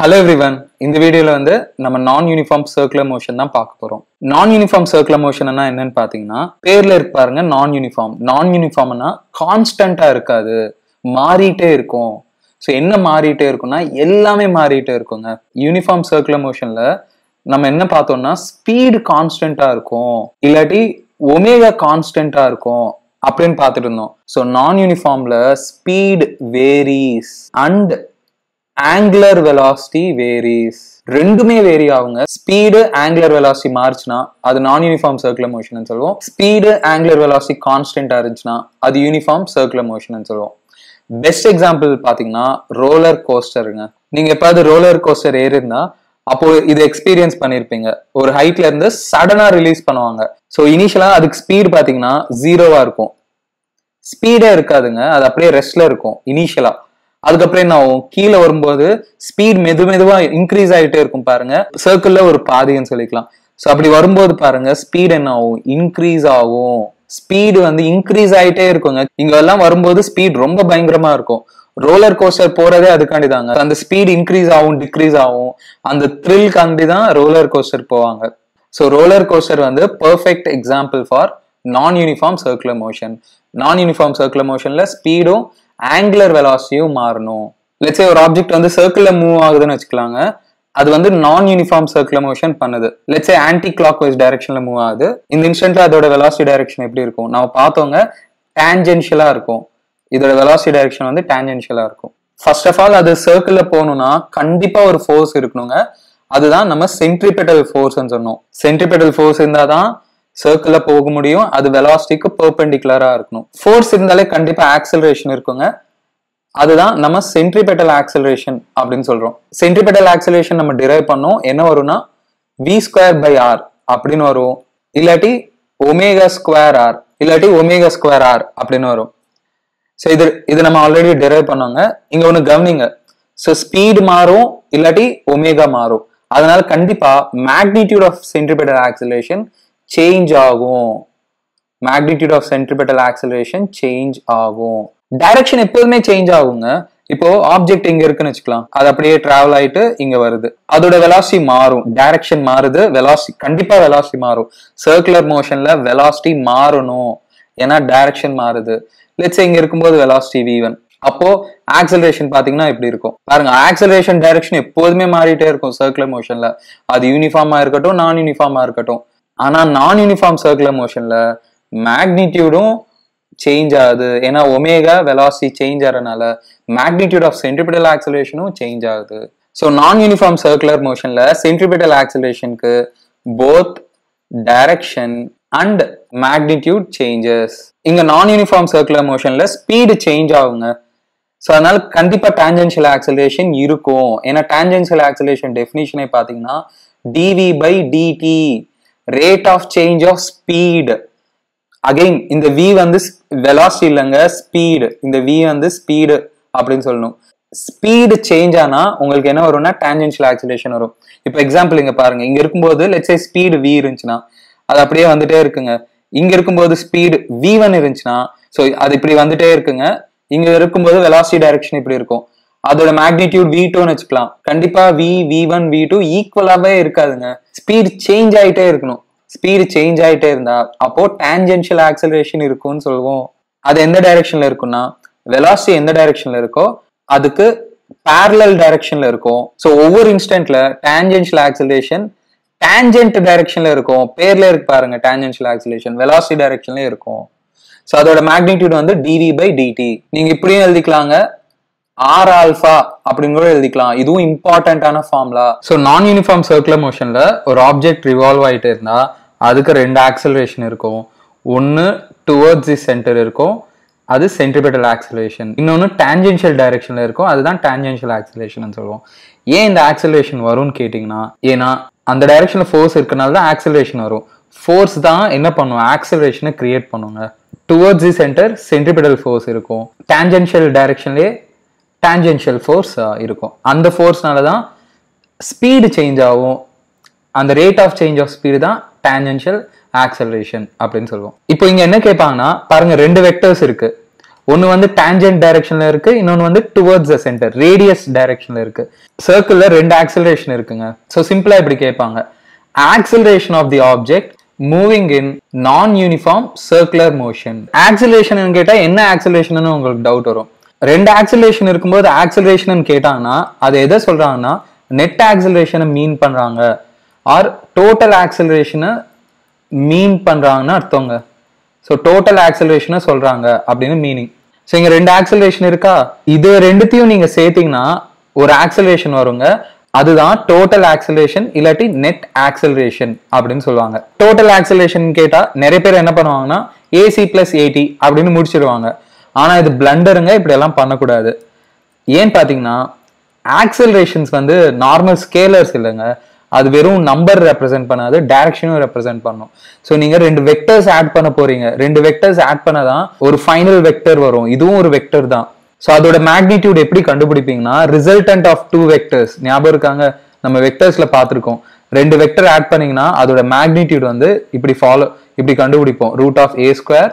Hello everyone இந்த வீடியோல வந்து நம்ம நான் யூனிஃபார்ம் சர்க்குலர் மோஷன் தான் பார்க்க போறோம். நான் யூனிஃபார்ம் சர்க்குலர் மோஷன்னா என்னன்னு பாத்தீங்கன்னா பேர்ல இருப்பாருங்க பாருங்க நான் யூனிஃபார்ம் நான் யூனிஃபார்ம்னா கான்ஸ்டன்டா இருக்காது. மாறிட்டே இருக்கும். ஸோ என்ன மாறிட்டே இருக்கும்னா எல்லாமே மாறிட்டே இருக்குங்க. யூனிஃபார்ம் சர்க்குலர் மோஷன்ல நம்ம என்ன பார்த்தோம்னா ஸ்பீடு கான்ஸ்டன்டா இருக்கும். இல்லாட்டி ஒமேகா கான்ஸ்டன்டா இருக்கும். அப்படின்னு பார்த்துட்டு இருந்தோம். So non யூனிஃபார்ம்ல speed varies and angular velocity varies ரெண்டுமே வேரி ஆகுங்க. ஸ்பீடு ஆங்குலர் வெலாசிட்டி மாறுச்சுன்னா அது நான் யூனிஃபார்ம் சர்க்குலர் மோஷன் சொல்லுவோம். ஸ்பீடு ஆங்குலர் வெலாசிட்டி கான்ஸ்டன்டா இருந்துச்சுன்னா அது யூனிஃபார்ம் சர்க்குலர் மோஷன் சொல்லுவோம். பெஸ்ட் எக்ஸாம்பிள் பாத்தீங்கன்னா ரோலர் கோஸ்டருங்க நீங்க எப்பாவது ரோலர் கோஸ்டர் ஏறிருந்தா அப்போ இது எக்ஸ்பீரியன்ஸ் பண்ணிருப்பீங்க. ஒரு ஹைட்ல இருந்து சடனா ரிலீஸ் பண்ணுவாங்க. ஸோ இனிஷியலா அதுக்கு ஸ்பீடு பாத்தீங்கன்னா ஜீரோவா இருக்கும். ஸ்பீடே இருக்காதுங்க. அது அப்படியே ரெஸ்ட்ல இருக்கும் இனிஷியலா அதுக்கப்புறம் என்ன ஆகும்? கீழே வரும்போது ஸ்பீட் மெது மெதுவா இன்க்ரீஸ் ஆகிட்டே இருக்கும் பாருங்க. சர்க்கிள்ல ஒரு பாதின்னு சொல்லிக்கலாம். ஸோ அப்படி வரும்போது பாருங்க ஸ்பீட் என்ன ஆகும்? இன்க்ரீஸ் ஆகும். ஸ்பீடு வந்து இன்க்ரீஸ் ஆகிட்டே இருக்குங்க. இங்க எல்லாம் வரும்போது ஸ்பீட் ரொம்ப பயங்கரமா இருக்கும். ரோலர் கோஸ்டர் போறதே அதுக்காண்டி தாங்க அந்த ஸ்பீட் இன்க்ரீஸ் ஆகும் டிக்ரீஸ் ஆகும். அந்த த்ரில்காண்டி தான் ரோலர் கோஸ்டர் போவாங்க. ஸோ ரோலர் கோஸ்டர் வந்து perfect example for non uniform circular motion non uniform circular மோஷன்ல ஸ்பீடும் ஆங்குலர் வெலாசிட்டியும் மாறணும். லெட்ஸே ஒரு ஆப்ஜெக்ட் வந்து சர்க்கிளில் மூவ் ஆகுதுன்னு வச்சுக்கலாங்க. அது வந்து நான் யூனிஃபார்ம் சர்க்குலர் மோஷன் பண்ணுது. லெட்ஸே ஆன்டி கிளாக் வைஸ் டைரக்ஷன்ல மூவ் ஆகுது. இந்த இன்ஸ்டன்ட்ல அதோட வெலாசிட்டி டைரக்ஷன் எப்படி இருக்கும்? நம்ம பார்த்தவங்க டேஞ்சென்ஷியலா இருக்கும். இதோட வெலாசிட்டி டைரக்ஷன் வந்து டேஞ்சென்ஷியலா இருக்கும். ஃபர்ஸ்ட் ஆஃப் ஆல் அது சர்க்கிள்ல போகணும்னா கண்டிப்பா ஒரு ஃபோர்ஸ் இருக்கணுங்க. அதுதான் நம்ம சென்ட்ரிபெட்டல் ஃபோர்ஸ்ன்னு சொன்னோம். சென்ட்ரிபெட்டல் ஃபோர்ஸ் இருந்தால் தான் சர்க்கிள்ல போக முடியும். அது வெலாசிட்டிக்கு பெர்பெண்டிகுலரா இருக்கணும். ஃபோர்ஸ் இருந்தாலே கண்டிப்பா ஆக்சலரேஷன் இருக்குங்க. அதுதான் நம்ம சென்ட்ரிபெட்டல் ஆக்சலரேஷன் அப்படின்னு சொல்றோம். சென்ட்ரிபெட்டல் ஆக்சலரேஷன் நம்ம டிரைவ் பண்ணோம். என்ன வரும்னா வி ஸ்கொயர் பை ஆர் அப்படின்னு வரும். இல்லாட்டி ஒமேகா ஸ்கொயர் ஆர் இல்லாட்டி ஒமேகா ஸ்கொயர் ஆர் அப்படின்னு வரும். ஸோ இது இது நம்ம ஆல்ரெடி டிரைவ் பண்ணோங்க. இங்க ஒன்று கவனிங்க. ஸோ ஸ்பீடு மாறும் இல்லாட்டி ஒமேகா மாறும். அதனால கண்டிப்பா magnitude of centripetal acceleration change ஆகும். Magnitude of centripetal acceleration change ஆகும். டைரக்ஷன் எப்போதுமே சேஞ்ச் ஆகுங்க. இப்போ ஆப்ஜெக்ட் இங்க இருக்குன்னு வச்சுக்கலாம். அது அப்படியே டிராவல் ஆயிட்டு இங்க வருது. அதோட வெலாசிட்டி மாறும். டைரக்ஷன் மாறுது. வெலாசிட்டி கண்டிப்பா வெலாசிட்டி மாறும். சர்க்குலர் மோஷன்ல வெலாசிட்டி மாறணும். ஏன்னா டைரக்ஷன் மாறுது. லெட்ஸ் இங்க இருக்கும்போது வெலாசிட்டி வீவன் அப்போ ஆக்சலரேஷன் பாத்தீங்கன்னா இப்படி இருக்கும். பாருங்க ஆக்சலரேஷன் டைரக்ஷன் எப்போதுமே மாறிட்டே இருக்கும். சர்க்குலர் மோஷன்ல அது யூனிஃபார்மா இருக்கட்டும் நான் யூனிஃபார்மா இருக்கட்டும். ஆனா நான் யூனிஃபார்ம் சர்க்குலர் மோஷன்ல மேக்னிடியூடும் சேஞ்ச் ஆகுது. ஏன்னா ஒமேகா வெலாசிட்டி சேஞ்ச் ஆகிறனால மேக்னிடியூட் ஆஃப் சென்ட்ரிபிடல் ஆக்சலேஷனும் சேஞ்ச் ஆகுது. ஸோ நான் யூனிஃபார்ம் சர்க்குலர் மோஷன்ல centripetal ஆக்சலேஷனுக்கு both direction and magnitude changes இங்க நான் யூனிஃபார்ம் சர்க்குலர் மோஷன்ல ஸ்பீடு சேஞ்ச் ஆகுங்க. ஸோ அதனால கண்டிப்பாக டான்ஜென்ஷியல் ஆக்சலேஷன் இருக்கும். ஏன்னா டேஞ்சென்ஷியல் ஆக்சலேஷன் டெஃபினிஷனே பார்த்தீங்கன்னா dv by dt rate of change of speed again இந்த வி வந்து வெலாசிட்டி இல்லைங்க ஸ்பீடு இந்த வி வந்து ஸ்பீடு அப்படின்னு சொல்லணும். ஸ்பீடு சேஞ்ச் ஆனா உங்களுக்கு என்ன வரும்னா டேஞ்சென்ஷியல் ஆக்சிலேஷன் வரும். இப்போ எக்ஸாம்பிள் இங்க பாருங்க. இங்க இருக்கும்போது சே ஸ்பீடு வி இருந்துச்சுன்னா அது அப்படியே வந்துட்டே இருக்குங்க. இங்க இருக்கும்போது ஸ்பீடு வி ஒன் இருந்துச்சுன்னா ஸோ அது இப்படி வந்துட்டே இருக்குங்க. இங்க இருக்கும்போது வெலாசிட்டி டைரக்ஷன் இப்படி இருக்கும். அதோட மேக்னிடியூட் வி டூன்னு வச்சுக்கலாம். கண்டிப்பா V V one V two ஈக்குவலாவே இருக்காதுங்க. ஸ்பீட் சேஞ்ச் ஆயிட்டே இருக்கணும். ஸ்பீடு சேஞ்ச் ஆயிட்டே இருந்தா அப்போ டேஞ்சென்ஷியல் ஆக்சலரேஷன் இருக்கும்னு சொல்லுவோம். அது எந்த டைரக்ஷன்ல இருக்கும்னா வெலாசிட்டி எந்த டைரக்ஷன்ல இருக்கோ அதுக்கு பேரலல் டைரக்ஷன்ல இருக்கும். ஸோ ஒவ்வொரு இன்ஸ்டன்ட்ல டேஞ்சென்ஷியல் ஆக்சலரேஷன் டேஞ்சென்ட் டைரக்ஷன்ல இருக்கும். பேர்ல இருக்கு பாருங்க டேஞ்சென்ஷியல் ஆக்சலேஷன் வெலாசிட்டி டைரக்ஷன்ல இருக்கும். ஸோ அதோட மேக்னிடியூட் வந்து டிவி பை டிடி நீங்க இப்படியும் எழுதிக்கலாங்க. ஆர் ஆல்ஃபா அப்படின்னு கூட எழுதிக்கலாம். இதுவும் இம்பார்ட்டன்டான formula so non uniform circular மோஷன்ல ஒரு ஆப்ஜெக்ட் ரிவால்வ் ஆகிட்டு இருந்தா அதுக்கு ரெண்டு ஆக்சலரேஷன் இருக்கும். ஒன்று டுவர்ட்ஸ் தி சென்டர் இருக்கும். அது சென்ட்ரிபெட்டல் ஆக்சலேஷன் இன்னொன்று டேஞ்சென்ஷியல் டைரக்ஷன்ல இருக்கும். அதுதான் டேஞ்சென்ஷியல் ஆக்சலேஷன் சொல்லுவோம். ஏன் இந்த ஆக்சலேஷன் வரும்னு கேட்டிங்கன்னா ஏன்னா அந்த டைரக்ஷன்ல ஃபோர்ஸ் இருக்கனால தான் ஆக்சலேஷன் வரும். ஃபோர்ஸ் தான் என்ன பண்ணுவோம் ஆக்சலேஷனை கிரியேட் பண்ணுவாங்க towards the centre centripetal force இருக்கும். டேஞ்சென்ஷியல் டைரக்ஷன்லேயே டேஞ்சென்ஷியல் ஃபோர்ஸ் இருக்கும். அந்த ஃபோர்ஸ்னால தான் ஸ்பீடு சேஞ்ச் ஆகும். அந்த rate of change of speed தான் டேஞ்சென்ஷியல் ஆக்சலரேஷன் அப்படின்னு சொல்லுவோம். இப்போ இங்கே என்ன கேட்பாங்கன்னா பாருங்க ரெண்டு வெக்டர்ஸ் இருக்கு. ஒன்று வந்து டேஞ்சன்ட் டைரக்ஷன்ல இருக்கு இன்னொன்று வந்து டுவர்ட்ஸ் த சென்டர் ரேடியஸ் டைரக்ஷன்ல இருக்கு. சர்க்கிளில் ரெண்டு ஆக்சலரேஷன் இருக்குங்க. ஸோ சிம்பிளாக இப்படி கேட்பாங்க. Acceleration of the object moving in non uniform circular motion acceleration கேட்டால் என்ன ஆக்சலரேஷன் உங்களுக்கு டவுட் வரும். ரெண்டு ஆக்சிலரேஷன் இருக்கும்போது ஆக்சிலரேஷன் கேட்டாங்கன்னா அது எதை சொல்றாங்கன்னா நெட் ஆக்சிலரேஷனை மீன் பண்றாங்க. ஆர் டோட்டல் ஆக்சலரேஷனை மீன் பண்றாங்கன்னு அர்த்தங்க. ஸோ டோட்டல் ஆக்சிலரேஷனை சொல்றாங்க அப்படின்னு மீனிங் ஸோ இங்க ரெண்டு ஆக்சிலரேஷன் இருக்கா? இது ரெண்டுத்தையும் நீங்க சேர்த்தீங்கன்னா ஒரு ஆக்சலரேஷன் வருங்க. அதுதான் டோட்டல் ஆக்சிலரேஷன் இல்லாட்டி நெட் ஆக்சலரேஷன் அப்படின்னு சொல்லுவாங்க. டோட்டல் ஆக்சிலரேஷன் கேட்டா நிறைய பேர் என்ன பண்ணுவாங்கன்னா ஏசி பிளஸ் ஏடி அப்படின்னு முடிச்சிடுவாங்க ஆனா இது பிளண்டருங்க இப்படி எல்லாம் பண்ணக்கூடாது. ஏன் பாத்தீங்கன்னா ஆக்சலரேஷன்ஸ் வந்து நார்மல் ஸ்கேலர்ஸ் இல்லைங்க. அது வெறும் நம்பர் ரெப்ரசென்ட் பண்ணாது டைரக்ஷனும் ரெப்ரசென்ட் பண்ணும். ஸோ நீங்க ரெண்டு வெக்டர்ஸ் ஆட் பண்ண போறீங்க. ரெண்டு வெக்டர்ஸ் ஆட் பண்ணதான் ஒரு ஃபைனல் வெக்டர் வரும். இதுவும் ஒரு வெக்டர் தான். ஸோ அதோட மேக்னிடியூட் எப்படி கண்டுபிடிப்பீங்கன்னா ரிசல்டன்ட் ஆஃப் டூ வெக்டர்ஸ் ஞாபகம் இருக்காங்க? நம்ம வெக்டர்ஸ்ல பார்த்துருக்கோம் ரெண்டு வெக்டர் ஆட் பண்ணீங்கன்னா அதோட மேக்னிடியூட் வந்து இப்படி ஃபாலோ இப்படி கண்டுபிடிப்போம். Root of A square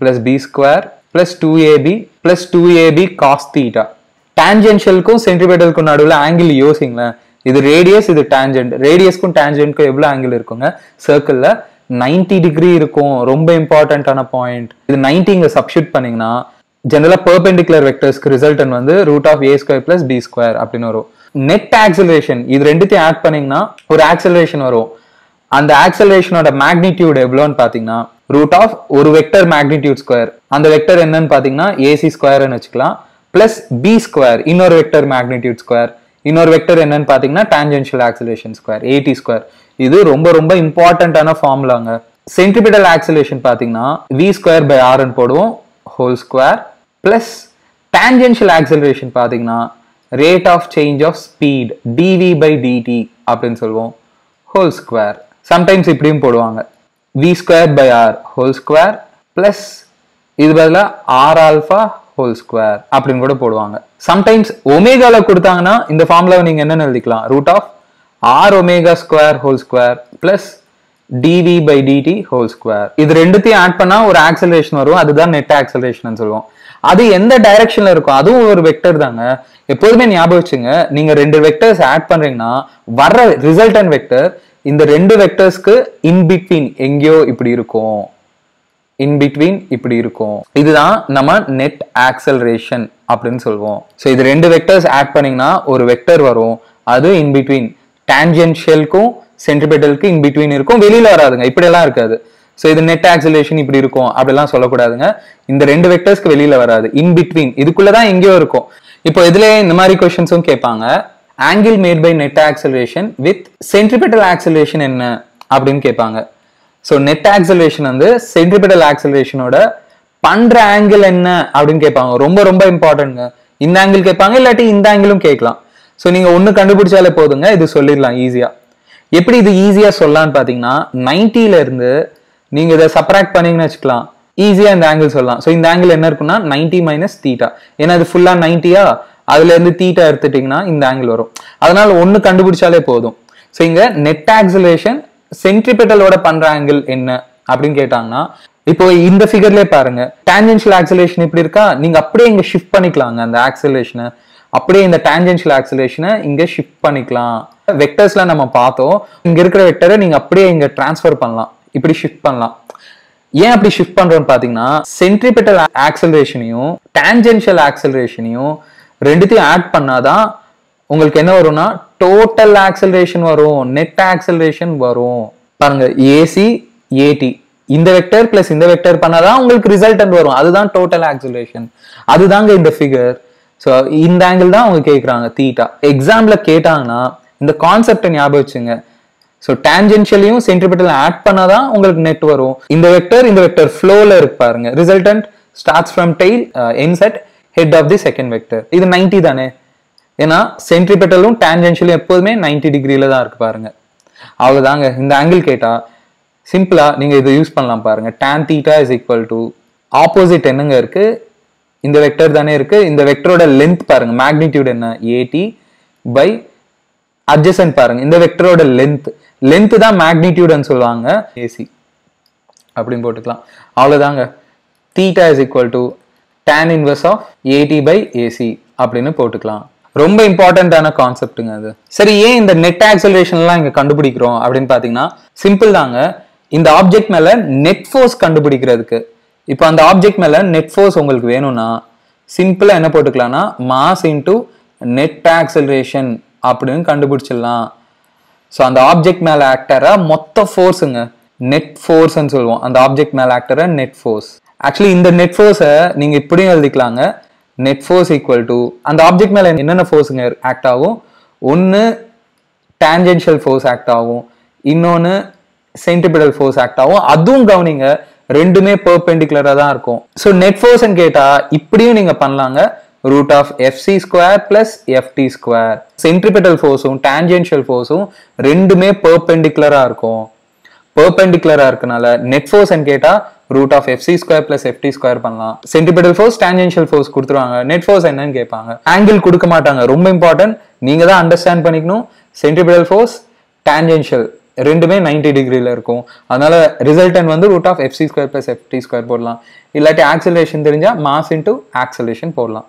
plus B square plus two AB plus two AB cos theta டான்ஜென்ஷியலுக்கும் சென்ட்ரிபெட்டலுக்கும் நடுவில் ஆங்கிள் யோசிங்களேன். இது ரேடியஸ் இது டேஞ்சென்ட் ரேடியஸ்க்கும் டேஞ்சென்ட்க்கும் எவ்வளோ ஆங்கிள் இருக்குங்க? சர்க்கிள்ல 90 டிகிரி இருக்கும். ரொம்ப இம்பார்ட்டன்டான பாயிண்ட் இது 90 இங்க சப்ஸ்டியூட் பண்ணீங்கன்னா ஜென்ரலாக பெர்பெண்டிகுலர் வெக்டர்ஸ்க்கு ரிசல்டன் வந்து root of A square plus B square அப்படின்னு வரும். நெட் ஆக்சலரேஷன் இது ரெண்டுத்தையும் ஆட் பண்ணீங்கன்னா ஒரு ஆக்சலரேஷன் வரும். அந்த ஆக்சலரேஷனோட மேக்னிடியூட் எவ்வளோன்னு பார்த்தீங்கன்னா ரூட் ஆஃப் ஒரு வெக்டர் மேக்னிடியூட் ஸ்கொயர் அந்த வெக்டர் என்னன்னு பார்த்தீங்கன்னா ஏசி ஸ்கொயர்னு வச்சுக்கலாம். பிளஸ் பி ஸ்கொயர் இன்னொரு வெக்டர் மேக்னிடியூட் ஸ்கொயர் இன்னொரு வெக்டர் என்னன்னு பார்த்தீங்கன்னா tangential acceleration square a t square இது ரொம்ப ரொம்ப இம்பார்ட்டண்ட்டான ஃபார்முலாங்க சென்ட்ரிபிடல் ஆக்சலேஷன் பார்த்தீங்கன்னா வி ஸ்கொயர் பை ஆர்னு போடுவோம் whole square plus tangential acceleration பார்த்தீங்கன்னா rate of change of speed DV by DT அப்படின்னு சொல்லுவோம் ஹோல் ஸ்கொயர் சம்டைம்ஸ் இப்படியும் போடுவாங்க. V square by r whole square plus இது பதிலாக ஆர் ஆல்ஃபா ஹோல் ஸ்கொயர் அப்படின்னு கூட போடுவாங்க. சம்டைம்ஸ் ஒமேகாவில் கொடுத்தாங்கன்னா இந்த ஃபார்முலாவை நீங்கள் என்னென்னு எழுதிக்கலாம். Root of R omega square whole square plus DV by DT whole square இது ரெண்டுத்தையும் ஆட் பண்ணால் ஒரு ஆக்சலரேஷன் வரும். அதுதான் நெட் ஆக்சலரேஷன் சொல்லுவோம். அது எந்த டைரக்ஷன்ல இருக்கும் அதுவும் ஒரு வெக்டர் தாங்க. எப்போதுமே ஞாபகம் வச்சுங்க நீங்க ரெண்டு வெக்டர்ஸ் ஆட் பண்றீங்கன்னா வர்ற ரிசல்டன் வெக்டர் இந்த ரெண்டு வெக்டர்ஸ்க்கு இன்பிட்வீன் எங்கேயோ இப்படி இருக்கும். இன்பிட்வீன் இப்படி இருக்கும். இதுதான் நம்ம நெட் ஆக்சலரேஷன் அப்படின்னு சொல்லுவோம். ஸோ இது ரெண்டு வெக்டர்ஸ் ஆட் பண்ணிங்கன்னா ஒரு வெக்டர் வரும். அது இன்பிட்வீன் டான்ஜென்ஷியலுக்கும் சென்ட்ரிபெட்டலுக்கு இன் பிட்வீன் இருக்கும். வெளியில் வராதுங்க. இப்படியெல்லாம் இருக்காது. ஸோ இது நெட் ஆக்சலேஷன் இப்படி இருக்கும். அப்படிலாம் சொல்லக்கூடாதுங்க. இந்த ரெண்டு வெக்டர்ஸ்க்கு வெளியில் வராது. இன்பிட்வீன் இதுக்குள்ளே தான் எங்கேயோ இருக்கும். இப்போ இதுல இந்த மாதிரி கொஷின்ஸும் கேட்பாங்க. Angle made by net acceleration with centripetal acceleration என்ன அப்படின்னு கேட்பாங்க. ஸோ நெட் ஆக்சலேஷன் வந்து சென்ட்ரிபெட்டல் ஆக்சலேஷனோட பண்ற ஆங்கிள் என்ன அப்படின்னு கேட்பாங்க. ரொம்ப ரொம்ப இம்பார்ட்டன்ட்ங்க இந்த ஆங்கிள் கேட்பாங்க இல்லாட்டி இந்த ஆங்கிளும் கேட்கலாம். ஸோ நீங்க ஒண்ணு கண்டுபிடிச்சாலே போதுங்க இது சொல்லிடலாம் ஈஸியா எப்படி இது ஈஸியா சொல்லலாம்னு பாத்தீங்கன்னா நைன்டில இருந்து நீங்க இதை சப்ராக்ட் பண்ணீங்கன்னு வச்சுக்கலாம். ஈஸியா இந்த ஆங்கிள் சொல்லலாம். ஸோ இந்த ஆங்கிள் என்ன இருக்குன்னா 90 மைனஸ் தீட்டா ஏன்னா இது ஃபுல்லா 90யா அதுல இருந்து தீட்டா எடுத்துட்டீங்கன்னா இந்த ஆங்கிள் வரும். அதனால ஒன்னு கண்டுபிடிச்சாலே போதும். ஸோ இங்க நெட் ஆக்சலேஷன் சென்ட்ரிபெட்டலோட பண்ற ஆங்கிள் என்ன அப்படின்னு கேட்டாங்கன்னா இப்போ இந்த ஃபிகர்லேயே பாருங்க. டேஞ்சென்ஷியல் ஆக்சலேஷன் இப்படி இருக்கா? நீங்க அப்படியே இங்க ஷிஃப்ட் பண்ணிக்கலாங்க அந்த ஆக்சலேஷனை அப்படியே இந்த டேஞ்சென்ஷியல் ஆக்சலேஷனை இங்க ஷிஃப்ட் பண்ணிக்கலாம். வெக்டர்ஸ்ல நம்ம பார்த்தோம். இங்க இருக்கிற வெக்டரை நீங்க அப்படியே இங்க டிரான்ஸ்ஃபர் பண்ணலாம். இப்படி ஷிஃப்ட் பண்ணலாம். ஏன் அப்படி ஷிஃப்ட் பண்றோம்னு பாத்தீங்கன்னா சென்ட்ரிபெட்டல் ஆக்சலரேஷனையும் டேஞ்சென்ஷியல் ஆக்சலரேஷனையும் ரெண்டுத்தையும் ஆட் பண்ணாதான் உங்களுக்கு என்ன வரும்னா டோட்டல் ஆக்சலரேஷன் வரும் நெட் ஆக்சலரேஷன் வரும். பாருங்க ஏசி ஏடி இந்த வெக்டர் பிளஸ் இந்த வெக்டர் பண்ணாதான் உங்களுக்கு ரிசல்டன்ட் வரும். அதுதான் டோட்டல் ஆக்சலரேஷன் அதுதாங்க இந்த ஃபிகர் ஸோ இந்த ஆங்கிள் தான் அவங்க கேட்குறாங்க தீட்டா எக்ஸாம்ல கேட்டாங்கன்னா இந்த கான்செப்டை ஞாபகம் வச்சுங்க. ஸோ டேஞ்சென்ஷியலையும் சென்ட்ரிபிட்டல் ஆட் பண்ணாதான் உங்களுக்கு நெட் வரும். இந்த வெக்டர் இந்த வெக்டர் ஃப்ளோல இருக்கு பாருங்க. Resultant starts from tail ends at head of the second vector இது 90 தானே? ஏன்னா சென்ட்ரிபெட்டலும் டான்ஜென்ஷியலும் எப்போதுமே 90 டிகிரியில தான் இருக்கு பாருங்க. அவ்வளவுதாங்க. இந்த ஆங்கிள் கேட்டால் சிம்பிளாக நீங்கள் இதை யூஸ் பண்ணலாம் பாருங்கள் tan theta is equal to opposite என்னங்க இருக்குது இந்த வெக்டர் தானே இருக்குது இந்த வெக்டரோட லென்த் பாருங்கள் மேக்னிடியூட் என்ன? ஏடி பை அட்ஜசன்ட் பாருங்கள் இந்த வெக்டரோட லென்த் லென்த் தான் மேக்னிடியூட்னு சொல்லுவாங்க. ஏசி அப்படின்னு போட்டுக்கலாம். அவ்வளோதாங்க theta is equal to tan inverse of AD by AC அப்படின்னு போட்டுக்கலாம். ரொம்ப இம்பார்ட்டண்ட்டான கான்செப்ட்டுங்க அது. சரி ஏன் இந்த நெட் ஆக்சலரேஷன்லாம் இங்கே கண்டுபிடிக்கிறோம் அப்படின்னு பார்த்தீங்கன்னா சிம்பிள் தாங்க. இந்த ஆப்ஜெக்ட் மேலே நெட் ஃபோர்ஸ் கண்டுபிடிக்கிறதுக்கு. இப்போ அந்த ஆப்ஜெக்ட் மேலே நெட் ஃபோர்ஸ் உங்களுக்கு வேணும்னா சிம்பிளாக என்ன போட்டுக்கலாம்னா மாஸ் இன்ட்டு நெட் ஆக்சலரேஷன் அப்படின்னு கண்டுபிடிச்சிடலாம். ஸோ அந்த ஆப்ஜெக்ட் மேலே ஆக்டரை மொத்த ஃபோர்ஸுங்க நெட் ஃபோர்ஸ்ன்னு சொல்லுவோம். அந்த ஆப்ஜெக்ட் மேலே ஆக்டரை நெட் ஃபோர்ஸ் ஆக்சுவலி இந்த நெட் ஃபோர்ஸை நீங்கள் இப்படியும் எழுதிக்கலாங்க. நெட் ஃபோர்ஸ் ஈக்குவல் டு அந்த ஆப்ஜெக்ட் மேலே என்னென்ன ஃபோர்ஸுங்க ஆக்ட் ஆகும்? ஒன்று டேஞ்சென்ஷியல் ஃபோர்ஸ் ஆக்ட் ஆகும். இன்னொன்று சென்டிபிடல் ஃபோர்ஸ் ஆக்ட் ஆகும். அதுவும் கவனிங்க ரெண்டுமே பெர்பெண்டிகுலராக தான் இருக்கும். ஸோ நெட் ஃபோர்ஸ்ன்னு கேட்டால் இப்படியும் நீங்கள் பண்ணலாங்க. Root of FC square plus FT square centripetal ஃபோர்ஸும் tangential ஃபோர்ஸும் ரெண்டுமே பர்பெண்டிகுலராக இருக்கும். பெர்பெண்டிகுலராக இருக்கனால நெட் ஃபோர்ஸ் கேட்டால் root of FC square plus FT square பண்ணலாம். சென்டிபிட்டல் ஃபோர்ஸ் டேஞ்சென்ஷியல் ஃபோர்ஸ் கொடுத்துருவாங்க. நெட் ஃபோர்ஸ் என்னன்னு கேட்பாங்க. ஆங்கிள் கொடுக்க மாட்டாங்க. ரொம்ப இம்பார்ட்டன்ட் நீங்க தான் அண்டர்ஸ்டாண்ட் பண்ணிக்கணும். சென்டிபிட்டல் ஃபோர்ஸ் டேஞ்சென்ஷியல் ரெண்டுமே நைன்டி டிகிரியில் இருக்கும். அதனால ரிசல்டன் வந்து root of FC square plus FT square போடலாம். இல்லாட்டி ஆக்சலேஷன் தெரிஞ்சால் மாஸ் இன்டூ ஆக்சலேஷன் போடலாம்.